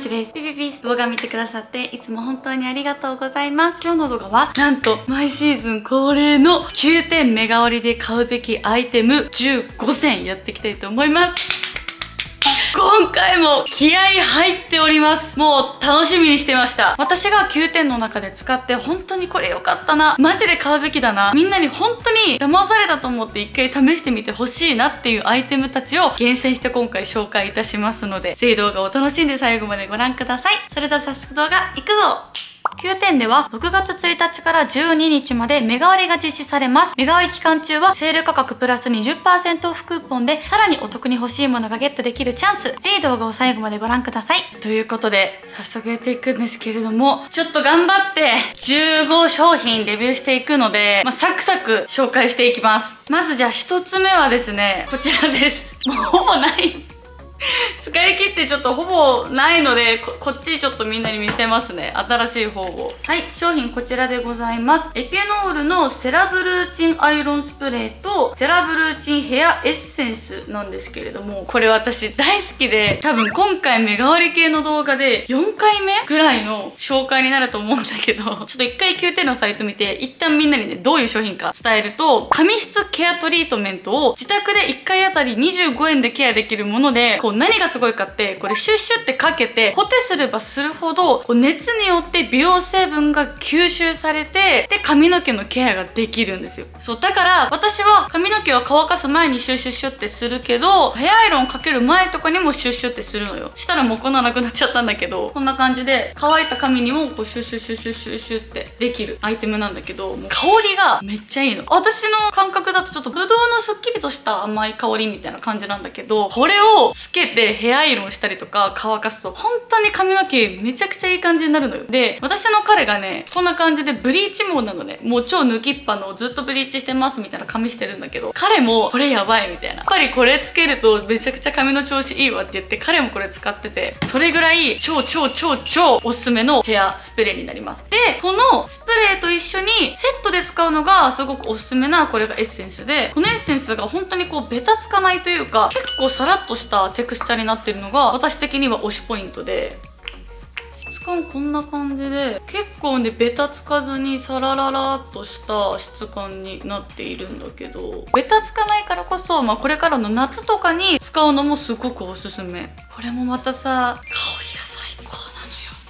ちです。ピピピ動画見てくださっていつも本当にありがとうございます。今日の動画は、なんと、毎シーズン恒例の9点目代わりで買うべきアイテム15選やっていきたいと思います。今回も気合入っております。もう楽しみにしてました。私が9点の中で使って本当にこれ良かったな。マジで買うべきだな。みんなに本当に騙されたと思って一回試してみてほしいなっていうアイテムたちを厳選して今回紹介いたしますので、ぜひ動画を楽しんで最後までご覧ください。それでは早速動画いくぞ9点では6月1日から12日まで目代わりが実施されます。目代わり期間中はセール価格プラス20%オフクーポンでさらにお得に欲しいものがゲットできるチャンス。ぜひ動画を最後までご覧ください。ということで早速やっていくんですけれどもちょっと頑張って15商品レビューしていくので、まあ、サクサク紹介していきます。まずじゃあ1つ目はですね、こちらです。もうほぼない 使い切ってちょっとほぼないのでこ、こっちちょっとみんなに見せますね。新しい方を。はい、商品こちらでございます。エピノールのセラブルーチンアイロンスプレーと、セラブルーチンヘアエッセンスなんですけれども、これ私大好きで、多分今回目代わり系の動画で4回目ぐらいの紹介になると思うんだけど、ちょっと一回9点のサイト見て、一旦みんなにね、どういう商品か伝えると、髪質ケアトリートメントを自宅で1回あたり25円でケアできるもので、こう何がすごいかって、これシュッシュってかけて、固定すればするほど、こう熱によって美容成分が吸収されて、で、髪の毛のケアができるんですよ。そう、だから私は髪の毛は乾かす前にシュッシュッシュってするけど、ヘアアイロンかける前とかにもシュッシュってするのよ。したらもう粉なくなっちゃったんだけど、こんな感じで乾いた髪にもこうシュッシュッシュッシュッシュッシュってできるアイテムなんだけど、もう香りがめっちゃいいの。私の感覚だとちょっとブドウのスッキリとした甘い香りみたいな感じなんだけど、これをつけてヘアアイロンしたりとか乾かすと本当に髪の毛めちゃくちゃいい感じになるのよ。で私の彼がねこんな感じでブリーチ毛なのね。もう超抜きっぱのずっとブリーチしてますみたいな髪してるんだけど彼もこれやばいみたいな。やっぱりこれつけるとめちゃくちゃ髪の調子いいわって言って彼もこれ使っててそれぐらい超超超超おすすめのヘアスプレーになります。でこのスプレーと一緒にセットで使うのがすごくおすすめなこれがエッセンスでこのエッセンスが本当にこうベタつかないというか結構サラッとしたテクスチャになってるのが私的には推しポイントで質感こんな感じで結構ねベタつかずにサラララっとした質感になっているんだけどベタつかないからこそ、まあ、これからの夏とかに使うのもすごくおすすめ。これもまたさ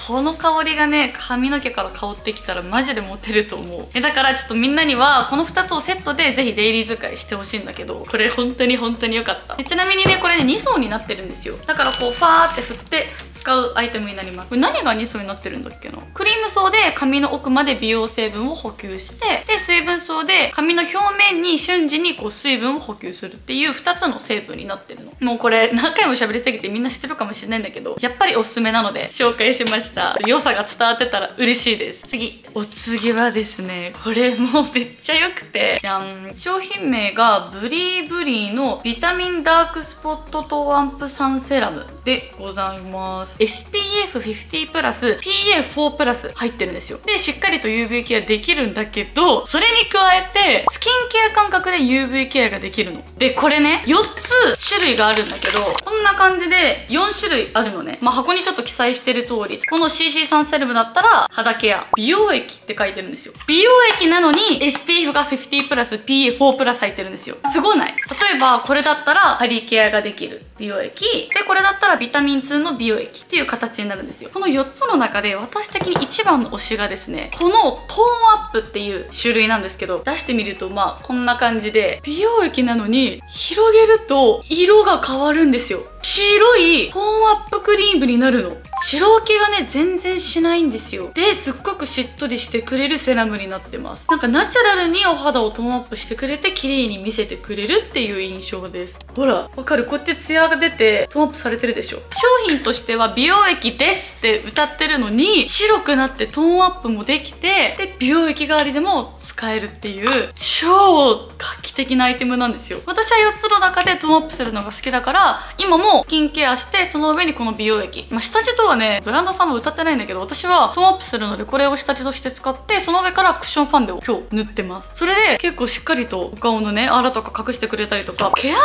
この香りがね髪の毛から香ってきたらマジでモテると思う。えだからちょっとみんなにはこの2つをセットでぜひデイリー使いしてほしいんだけど。これ本当に本当に良かった。ちなみにねこれね2層になってるんですよ。だからこうファーって振って使うアイテムになります。これ何が2層になってるんだっけな？クリーム層で髪の奥まで美容成分を補給してで水分層で髪の表面に瞬時にこう水分を補給するっていう2つの成分になってるの。もうこれ何回も喋りすぎてみんな知ってるかもしれないんだけどやっぱりおすすめなので紹介しました。良さが伝わってたら嬉しいです。次。お次はですねこれもめっちゃ良くて。じゃん。商品名がブリーブリーのビタミンダークスポットトワンプサンセラムでございます。SPF50 プラス PA4 プラス入ってるんですよ。で、しっかりと UV ケアできるんだけど、それに加えて、スキンケア感覚で UV ケアができるの。で、これね、4つ種類があるんだけど、こんな感じで4種類あるのね。まあ、箱にちょっと記載してる通り、この CC サンセルムだったら、肌ケア、美容液って書いてるんですよ。美容液なのに SPF が50プラス PA4 プラス入ってるんですよ。すごない？例えば、これだったら、ハリケアができる美容液。で、これだったらビタミン2の美容液っていう形になるんですよ。この4つの中で私的に一番の推しがですねこのトーンアップっていう種類なんですけど出してみるとまあこんな感じで美容液なのに広げると色が変わるんですよ。白いトーンアップクリームになるの。白気がね全然しないんですよ。ですっごくしっとりしてくれるセラムになってます。なんかナチュラルにお肌をトーンアップしてくれて綺麗に見せてくれるっていう印象です。ほらわかる。こっちツヤが出てトーンアップされてるでしょ。商品としては美容液ですって歌ってるのに白くなってトーンアップもできてで美容液代わりでも使えるっていう超画期的なアイテムなんですよ。私は4つの中でトーンアップするのが好きだから今もスキンケアしてその上にこの美容液。まあ下地とはねブランドさんも歌ってないんだけど私はトーンアップするのでこれを下地として使ってその上からクッションファンデを今日塗ってます。それで結構しっかりとお顔のねあらとか隠してくれたりとか。毛穴も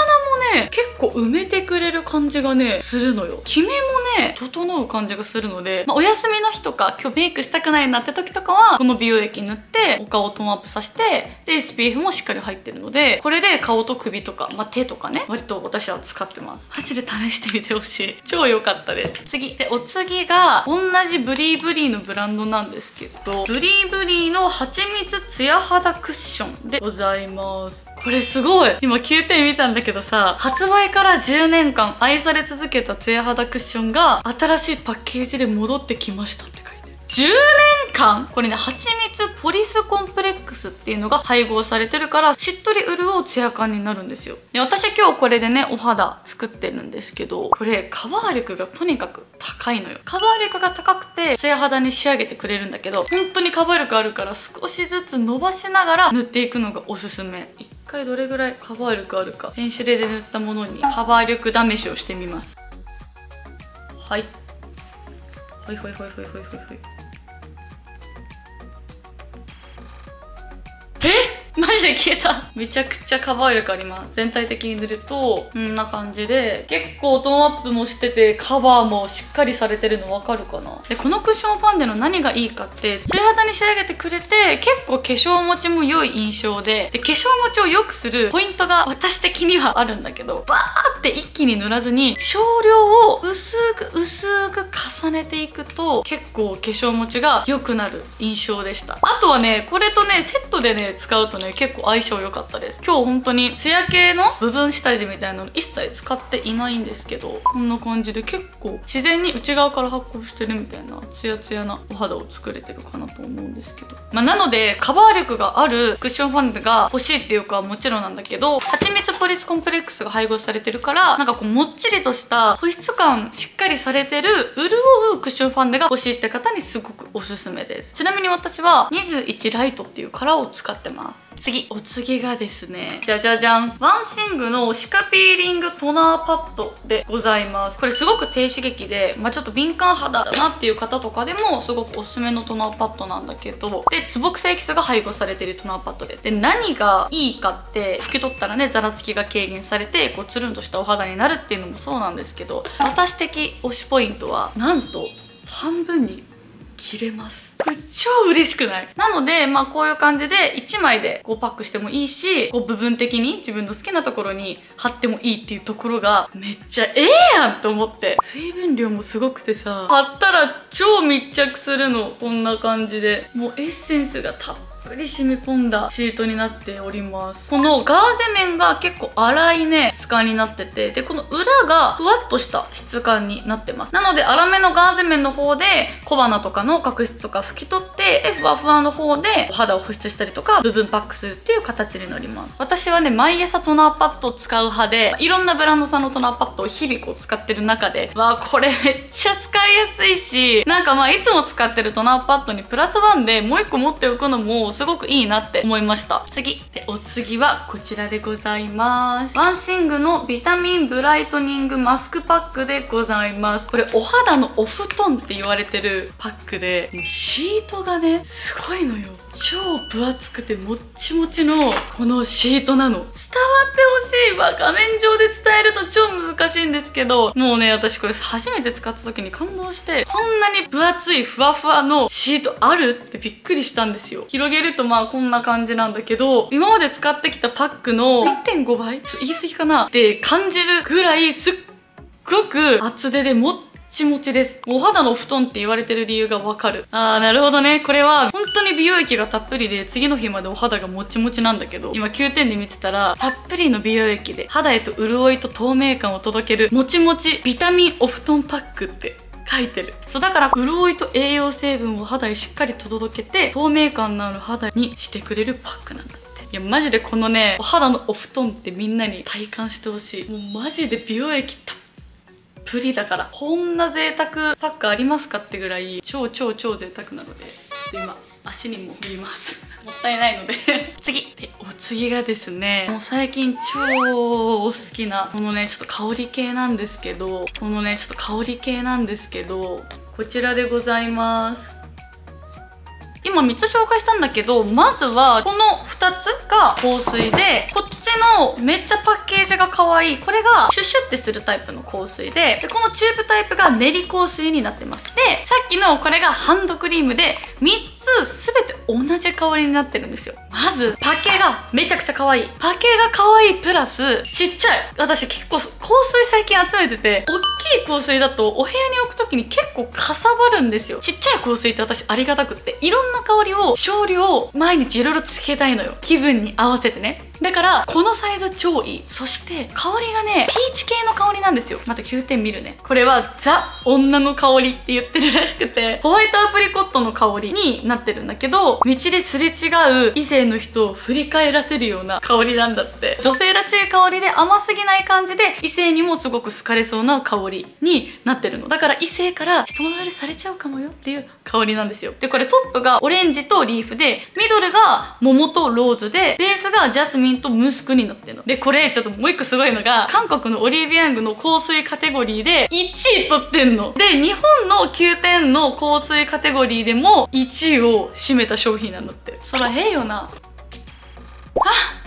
ね結構埋めてくれる感じがねするのよ。キメもね整う感じがするので、まあ、お休みの日とか今日メイクしたくないなって時とかはこの美容液塗ってお顔トーンアップさせてで SPF もしっかり入ってるのでこれで顔と首とか、まあ、手とかね割と私は使ってます。マジで試してみてほしい。超良かったです。次。でお次が同じブリーブリーのブランドなんですけどブリーブリーの蜂蜜ツヤ肌クッションでございます。これすごい。今9点見たんだけどさ発売から10年間愛され続けたツヤ肌クッションが新しいパッケージで戻ってきましたって。10年間これね蜂蜜ポリスコンプレックスっていうのが配合されてるからしっとり潤うツヤ感になるんですよ。で私今日これでねお肌作ってるんですけどこれカバー力がとにかく高いのよ。カバー力が高くてツヤ肌に仕上げてくれるんだけど本当にカバー力あるから少しずつ伸ばしながら塗っていくのがおすすめ。一回どれぐらいカバー力あるかペンシルで塗ったものにカバー力試しをしてみます。はい。ほいほいほいほいほいほいほい。マジで消えた。めちゃくちゃカバー力あります。全体的に塗るとこんな感じで。結構トーンアップもしててカバーもしっかりされてるの分かるかな。でこのクッションファンデの何がいいかってツヤ肌に仕上げてくれて結構化粧持ちも良い印象で。で化粧持ちを良くするポイントが私的にはあるんだけどバーって一気に塗らずに少量を薄く薄く重ねていくと結構化粧持ちが良くなる印象でした。あとはねこれとねセットでね使うとねね結構相性良かったです。今日本当にツヤ系の部分下地みたいなの一切使っていないんですけどこんな感じで結構自然に内側から発酵してるみたいなツヤツヤなお肌を作れてるかなと思うんですけど。まあなのでカバー力があるクッションファンデが欲しいっていうかはもちろんなんだけど蜂蜜ポリスコンプレックスが配合されてるからなんかこうもっちりとした保湿感しっかりされてる潤うクッションファンデが欲しいって方にすごくおすすめです。ちなみに私は21ライトっていうカラーを使ってます。次お次がですねじゃじゃじゃん。ワンシングのシカピーリングトナーパッドでございます。これすごく低刺激で、まあ、ちょっと敏感肌だなっていう方とかでもすごくおすすめのトナーパッドなんだけど。でツボクサエキスが配合されてるトナーパッドで。すで何がいいかって拭き取ったらねザラつきが軽減されてこうつるんとしたお肌になるっていうのもそうなんですけど。私的推しポイントはなんと半分に切れますこれ超嬉しくない？なので、まあこういう感じで1枚でこうパックしてもいいし、こう部分的に自分の好きなところに貼ってもいいっていうところがめっちゃええやんと思って。水分量もすごくてさ、貼ったら超密着するの。こんな感じで。もうエッセンスがたっぷり染み込んだシートになっております。このガーゼ面が結構粗いね質感になっててでこの裏がふわっとした質感になってます。なので粗めのガーゼ面の方で小鼻とかの角質とか拭き取ってでふわふわの方でお肌を保湿したりとか部分パックするっていう形になります。私はね毎朝トナーパッドを使う派でいろんなブランドさんのトナーパッドを日々こう使ってる中でわこれめっちゃ使いやすいしなんかまあいつも使ってるトナーパッドにプラスワンでもう一個持っておくのもすごくいいなって思いました。次。でお次はこちらでございます。ワンシングのビタミンブライトニングマスクパックでございます。これお肌のお布団って言われてるパックでシートががねすごいのよ。超分厚くてもっちもちのこのシートなの。伝わってほしい。わ画面上で伝えると超難しいんですけど。もうね私これ初めて使った時に感動して。こんなに分厚いふわふわのシートあるってびっくりしたんですよ。広げるとまあこんな感じなんだけど。今まで使ってきたパックの1.5倍？ちょっと言い過ぎかな？って感じるぐらいすっごく厚手でもっちもちです。お肌の布団って言われてる理由がわかる。あー、なるほどね。これは、本当に美容液がたっぷりで、次の日までお肌がもちもちなんだけど、今9点で見てたら、たっぷりの美容液で、肌へと潤いと透明感を届ける、もちもちビタミンお布団パックって書いてるそうだから潤いと栄養成分を肌にしっかり届けて透明感のある肌にしてくれるパックなんだっていやマジでこのねお肌のお布団ってみんなに体感してほしいもうマジで美容液たっぷりだから。こんな贅沢パックありますかってぐらい超超超贅沢なのでちょっと今足にも塗ります。もったいないので。次。でお次がですねもう最近超好きなこのねちょっと香り系なんですけどこのねちょっと香り系なんですけどこちらでございます今3つ紹介したんだけどまずはこの2つが香水でこっちのめっちゃパッケージが可愛いこれがシュシュってするタイプの香水ででこのチューブタイプが練り香水になってます。でさっきのこれがハンドクリームで3つ全て同じ香りになってるんですよ。まずパケがめちゃくちゃ可愛い。パケが可愛いプラスちっちゃい私結構香水最近集めてて大きい香水だとお部屋に置く時に結構かさばるんですよ。ちっちゃい香水って私ありがたくっていろんな香りを少量毎日いろいろつけたいのよ。気分に合わせてね。だからこのサイズ超いい。そして香りがねピーチ系の香りなんですよ。また9点見るね。これはザ女の香りって言ってるらしくて。ホワイトアプリコットの香りになってるんだけど道ですれ違う異性の人を振り返らせるような香りなんだって。女性らしい香りで甘すぎない感じで異性にもすごく好かれそうな香りになってるの。だから異性から一回りされちゃうかもよっていう香りなんですよ。でこれトップがオレンジとリーフでミドルが桃とローズでベースがジャスミンとムスクになってるの。でこれちょっともう一個すごいのが韓国のオリーブヤングの香水カテゴリーで1位取ってんの。で日本の9点の香水カテゴリーでも1位を占めた商品なんだって。そらへえよな。あっ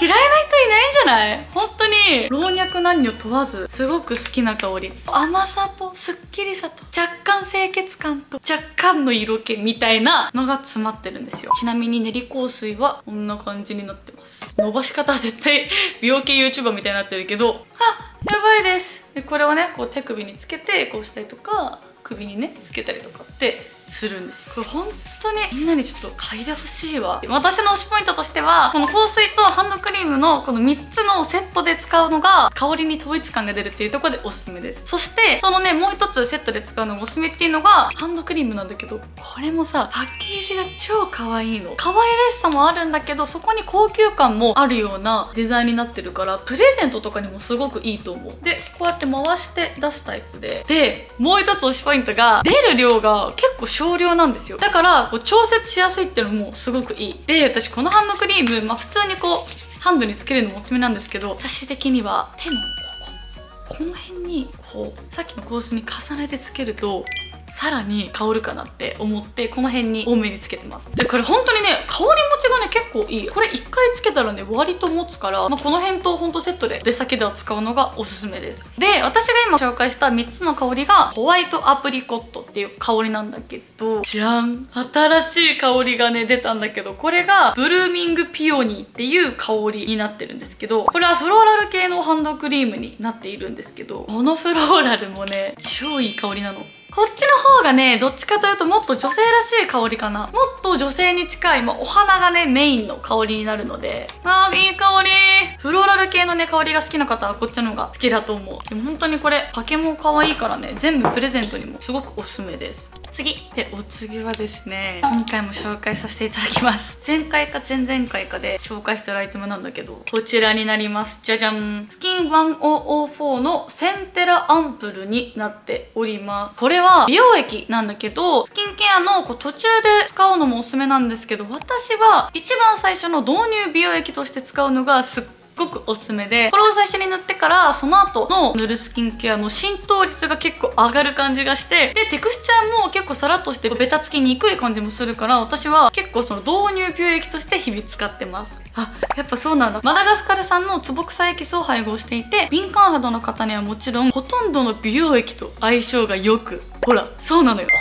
嫌いな人いないんじゃない？本当に老若男女問わずすごく好きな香り。甘さとすっきりさと若干清潔感と若干の色気みたいなのが詰まってるんですよ。ちなみに練り香水はこんな感じになってます。伸ばし方は絶対 美容系 YouTuber みたいになってるけどあやばいです。でこれをねこう手首につけてこうしたりとか首にねつけたりとかってするんですこれ本当にみんなにちょっと嗅いでほしいわ。私の推しポイントとしてはこの香水とハンドクリームのこの3つのセットで使うのが香りに統一感が出るっていうところでおすすめです。そしてそのねもう一つセットで使うのがおすすめっていうのがハンドクリームなんだけどこれもさパッケージが超可愛いの。可愛らしさもあるんだけどそこに高級感もあるようなデザインになってるからプレゼントとかにもすごくいいと思う。でこうやって回して出すタイプで。でもう一つ推しポイントが出る量が結構少量なんですよ。だからこう調節しやすいっていうのもすごくいい。で私このハンドクリーム、まあ、普通にこうハンドにつけるのもおすすめなんですけど私的には手のここ。この辺にこうさっきの香水に重ねてつけるとさらに香るかなって思ってこの辺に多めにつけてます。でこれ本当にね香り持ちがね結構いい。これ1回つけたらね割と持つから、まあ、この辺とほんとセットで出先では使うのがおすすめです。で私が今紹介した3つの香りがホワイトアプリコットっていう香りなんだけどじゃん。新しい香りがね出たんだけどこれがブルーミングピオニーっていう香りになってるんですけどこれはフローラル系のハンドクリームになっているんですけどこのフローラルもね超いい香りなの。こっちの方がね、どっちかというともっと女性らしい香りかな。もっと女性に近い、まあ、お花がね、メインの香りになるので。あー、いい香りフローラル系のね、香りが好きな方はこっちの方が好きだと思う。でも本当にこれ、竹も可愛いからね、全部プレゼントにもすごくおすすめです。次。でお次はですね今回も紹介させていただきます。前回か前々回かで紹介してるアイテムなんだけどこちらになります。じゃじゃん。スキン1004のセンテラアンプルになっております。これは美容液なんだけどスキンケアのこう途中で使うのもおすすめなんですけど私は一番最初の導入美容液として使うのがすっごくおすすめでこれを最初に塗ってからその後の塗るスキンケアの浸透率が結構上がる感じがしてでテクスチャーも結構サラッとしてベタつきにくい感じもするから私は結構その導入美容液として日々使ってます。あやっぱそうなんだ。マダガスカル産のツボクサエキスを配合していて敏感肌の方にはもちろんほとんどの美容液と相性が良く。ほらそうなのよ。こ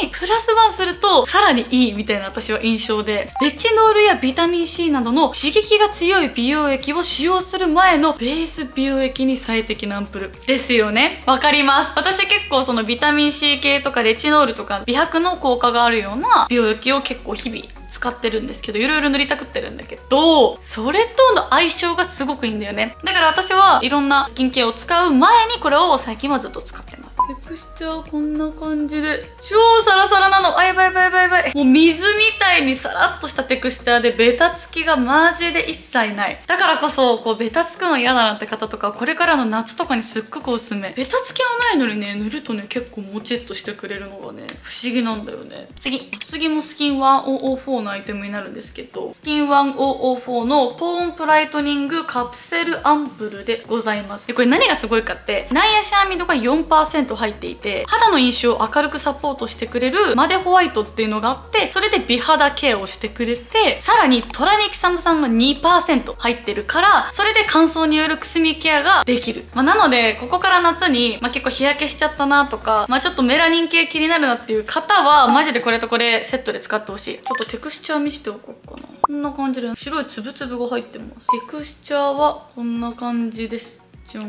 れにプラスワンするとさらにいいみたいな私は印象でレチノールやビタミン C などの刺激が強い美容液を使用する前のベース美容液に最適なアンプル。ですよね。わかります。私結構そのビタミン C 系とかレチノールとか美白の効果があるような美容液を結構日々使ってるんですけどいろいろ塗りたくってるんだけどそれとの相性がすごくいいんだよね。だから私はいろんなスキンケアを使う前にこれを最近はずっと使ってます。でクスチャーこんな感じで、超サラサラなの。あ、やばいやばいやばいやばい。もう水みたいにサラッとしたテクスチャーで、ベタつきがマジで一切ない。だからこそ、こう、ベタつくの嫌だなって方とか、これからの夏とかにすっごくおすすめ。ベタつきはないのにね、塗るとね、結構もちっとしてくれるのがね、不思議なんだよね。次。次もスキン1004のアイテムになるんですけど、スキン1004のトーンプライトニングカプセルアンプルでございます。で、これ何がすごいかって、ナイアシアミドが4%入っていて、肌の印象を明るくサポートしてくれるマデホワイトっていうのがあって、それで美肌ケアをしてくれて、さらにトラネキサム酸が2%入ってるから、それで乾燥によるくすみケアができる。まあ、なので、ここから夏に、まあ、結構日焼けしちゃったなとか、まあ、ちょっとメラニン系気になるなっていう方は、マジでこれとこれセットで使ってほしい。ちょっとテクスチャー見せておこうかな。こんな感じで白いつぶつぶが入ってます。テクスチャーはこんな感じです。ちょっ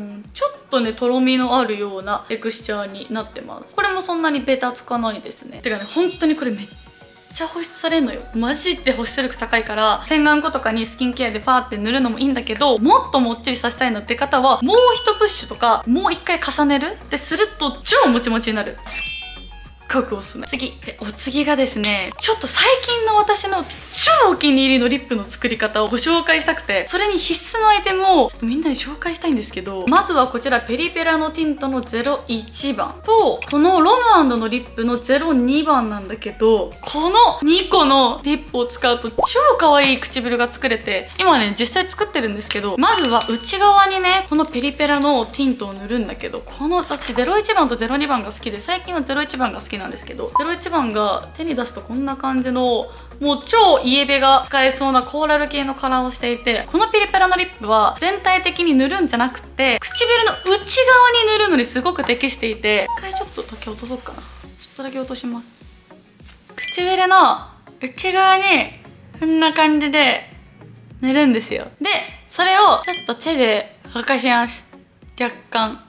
とねとろみのあるようなテクスチャーになってます。これもそんなにベタつかないですね。てかね本当にこれめっちゃ保湿されんのよ。マジで保湿力高いから洗顔後とかにスキンケアでパーって塗るのもいいんだけどもっともっちりさせたいのって方はもう一プッシュとかもう一回重ねるってすると超もちもちになる。ごくおすすめ。次。でお次がですねちょっと最近の私の超お気に入りのリップの作り方をご紹介したくてそれに必須のアイテムをちょっとみんなに紹介したいんですけどまずはこちらペリペラのティントの01番とこのロムのリップの02番なんだけどこの2個のリップを使うと超可愛い唇が作れて今ね実際作ってるんですけどまずは内側にねこのペリペラのティントを塗るんだけどこの私01番と02番が好きで最近は01番が好きなんですけど01番が手に出すとこんな感じのもう超イエベが使えそうなコーラル系のカラーをしていてこのピリペラのリップは全体的に塗るんじゃなくて唇の内側に塗るのにすごく適していて一回ちょっと時計落とそうかな。ちょっとだけ落とします。唇の内側にこんな感じで塗るんですよ。でそれをちょっと手で沸かします。若干。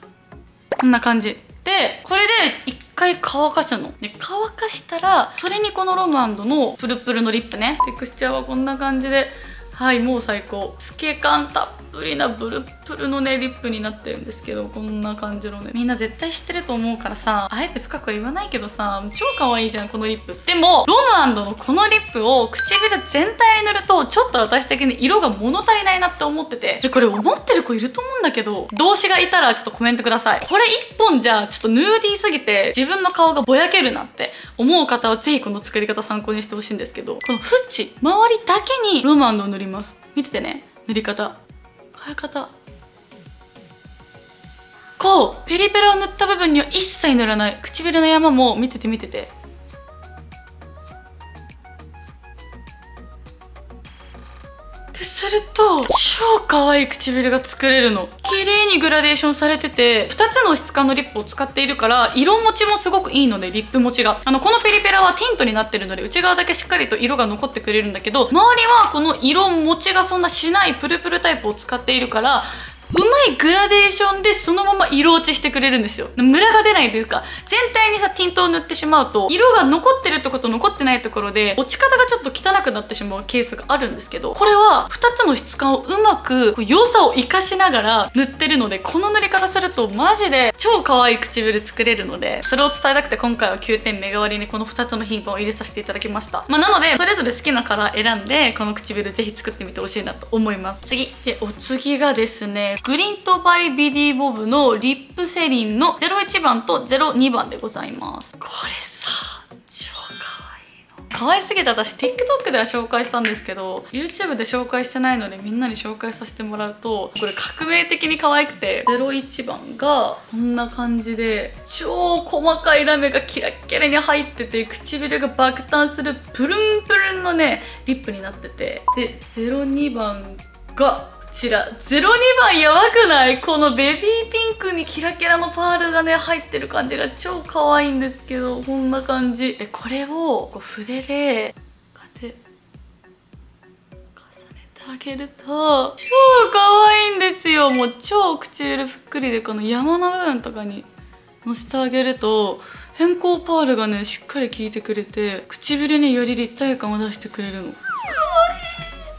こんな感じ。でこれで一回乾かすの。で乾かしたらそれにこのロマンドのプルプルのリップね。テクスチャーはこんな感じではいもう最高。透け感たっぷりなブルプルのねリップになってるんですけどこんな感じのね。みんな絶対知ってると思うからさあえて深くは言わないけどさ超可愛いじゃんこのリップ。でもロムのこのリップを唇全体に塗るとちょっと私的に色が物足りないなって思ってて。でこれ思ってる子いると思うんだけど動詞がいたらちょっとコメントください。これ1本じゃちょっとヌーディーすぎて自分の顔がぼやけるなって思う方はぜひこの作り方参考にしてほしいんですけどこの縁周りだけにロムを塗ります。見ててね。塗り方。変え方。こう。ペリペラを塗った部分には一切塗らない。唇の山も見てて見てて。すると超可愛い唇が作れるの。綺麗にグラデーションされてて2つの質感のリップを使っているから色持ちもすごくいいのでリップ持ちが。あのこのペリペラはティントになってるので内側だけしっかりと色が残ってくれるんだけど周りはこの色持ちがそんなしないプルプルタイプを使っているからうまいグラデーションでそのまま色落ちしてくれるんですよ。ムラが出ないというか全体にさティントを塗ってしまうと色が残ってるとこと残ってないところで落ち方がちょっと汚くなってしまうケースがあるんですけどこれは2つの質感をうまく良さを生かしながら塗ってるのでこの塗り方するとマジで超可愛い唇作れるのでそれを伝えたくて今回は9点目代わりにこの2つのヒントを入れさせていただきました。まあ、なのでそれぞれ好きなカラー選んでこの唇ぜひ作ってみてほしいなと思います。次。でお次がですねグリントバイビディボブのリップセリンの01番と02番でございます。これさ超可愛いの可愛すぎて私 TikTok では紹介したんですけど YouTube で紹介してないのでみんなに紹介させてもらうとこれ革命的に可愛くて01番がこんな感じで超細かいラメがキラッキラに入ってて唇が爆誕するプルンプルンのねリップになってて。で02番がちら02番やばくない？このベビーピンクにキラキラのパールがね入ってる感じが超可愛いんですけどこんな感じ。でこれをこう筆でこうやって重ねてあげると超可愛いんですよ。もう超唇ふっくりでこの山の部分とかにのせてあげると変更パールがねしっかり効いてくれて唇により立体感を出してくれるの。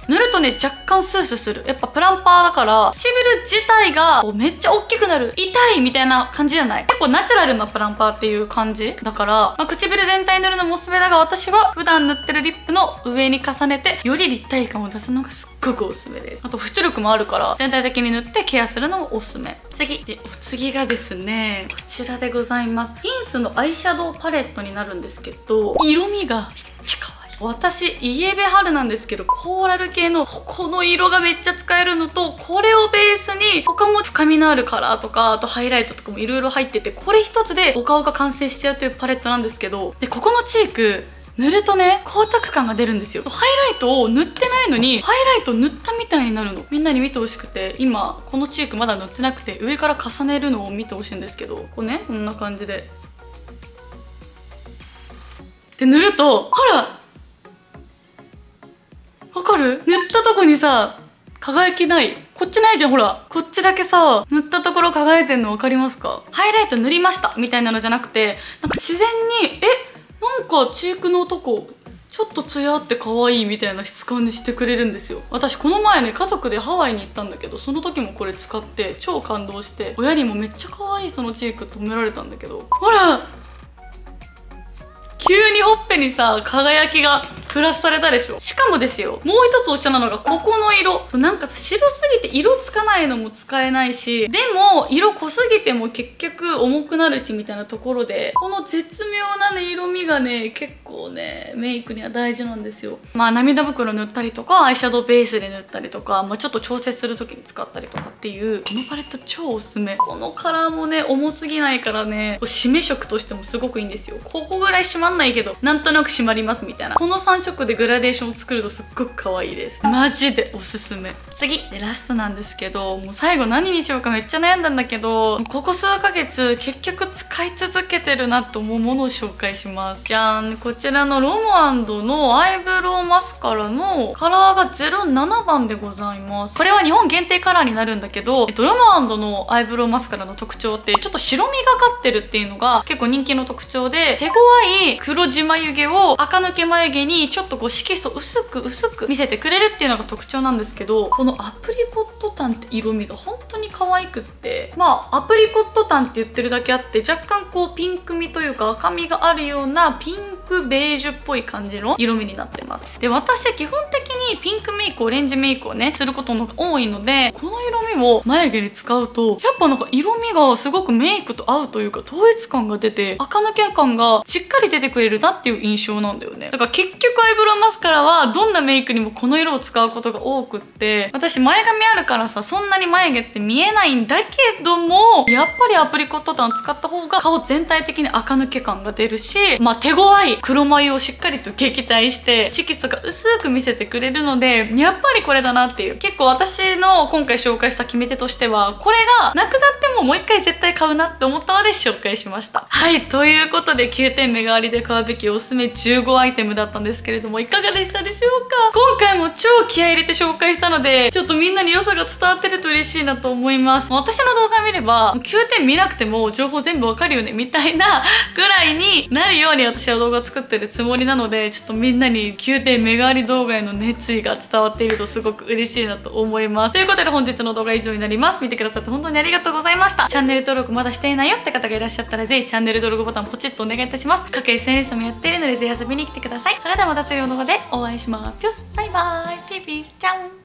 塗るとね若干スースーする。やっぱプランパーだから唇自体がこうめっちゃ大きくなる。痛いみたいな感じじゃない。結構ナチュラルなプランパーっていう感じ。だから、まあ、唇全体塗るのもおすすめだが私は普段塗ってるリップの上に重ねてより立体感を出すのがすっごくおすすめです。あと出力もあるから全体的に塗ってケアするのもおすすめ。次。でお次がですねこちらでございます。ピンスのアイシャドウパレットになるんですけど色味がめっちゃ私イエベ春なんですけどコーラル系のこの色がめっちゃ使えるのとこれをベースに他も深みのあるカラーとかあとハイライトとかもいろいろ入っててこれ一つでお顔が完成しちゃうというパレットなんですけどでここのチーク塗るとね光沢感が出るんですよ。ハイライトを塗ってないのにハイライト塗ったみたいになるの。みんなに見てほしくて今このチークまだ塗ってなくて上から重ねるのを見てほしいんですけどこうねこんな感じで。で塗るとほらわかる？塗ったとこにさ輝きない。こっちないじゃんほら。こっちだけさ塗ったところ輝いてんの分かりますか？ハイライト塗りました。みたいなのじゃなくてなんか自然にえ？なんかチークの男ちょっとツヤあって可愛いみたいな質感にしてくれるんですよ。私この前ね家族でハワイに行ったんだけどその時もこれ使って超感動して親にもめっちゃ可愛いそのチーク止められたんだけど。ほら急にほっぺにさ輝きがプラスされたでしょ。しかもですよもう一つおしゃなのがここの色。なんか白すぎて色つかないのも使えないしでも色濃すぎても結局重くなるしみたいなところでこの絶妙なね色味がね結構ねメイクには大事なんですよ。まあ涙袋塗ったりとかアイシャドウベースで塗ったりとか、まあ、ちょっと調整する時に使ったりとかっていうこのパレット超おすすめ。このカラーもね重すぎないからね締め色としてもすごくいいんですよ。ここぐらい締まんないけどなんとなく締まりますみたいな。この3色でグラデーションを作るとすっごく可愛いです。マジでおすすめ。次でラストなんですけどもう最後何にしようかめっちゃ悩んだんだけどここ数ヶ月結局使い続けてるなと思うものを紹介します。じゃん。こちらのロモアンドのアイブロウマスカラのカラーが07番でございます。これは日本限定カラーになるんだけど、えっと、ロモアンドのアイブロウマスカラの特徴ってちょっと白みがかってるっていうのが結構人気の特徴で手強い黒地眉毛を垢抜け眉毛にちょっとこう色素薄く薄く見せてくれるっていうのが特徴なんですけどこのアプリコットタンって色味が本当に可愛くって。まあアプリコットタンって言ってるだけあって若干こうピンク味というか赤みがあるようなピンクベージュっぽい感じの色味になってます。で私は基本的にピンクメイクオレンジメイクをねすることのが多いのでこの色味を眉毛に使うとやっぱなんか色味がすごくメイクと合うというか統一感が出て垢抜け感がしっかり出てくれるなっていう印象なんだよね。だから結局アイブロウマスカラはどんなメイクにもこの色を使うことが多くって私前髪あるからさそんなに眉毛って見えないんだけどもやっぱりアプリコットタン使った方が顔全体的に垢抜け感が出るしまあ手強い黒眉をしっかりと撃退して色素が薄く見せてくれるのでやっぱりこれだなっていう。結構私の今回紹介した決め手としてはこれがなくなっももう一回絶対買うなって思ったので紹介しました。はい。ということで9点目代わりで買うべきおすすめ15アイテムだったんですけれどもいかがでしたでしょうか？今回も超気合入れて紹介したのでちょっとみんなに良さが伝わってると嬉しいなと思います。私の動画見れば9点見なくても情報全部わかるよねみたいなぐらいになるように私は動画作ってるつもりなのでちょっとみんなに9点目代わり動画への熱意が伝わっているとすごく嬉しいなと思います。ということで本日の動画は以上になります。見てくださって本当にありがとうございます。した。チャンネル登録まだしていないよって方がいらっしゃったらぜひチャンネル登録ボタンポチッとお願いいたします。各 SNS もやっているのでぜひ遊びに来てください。それではまた次の動画でお会いします。ピュス。バイバイ。ピーピー。ちゃん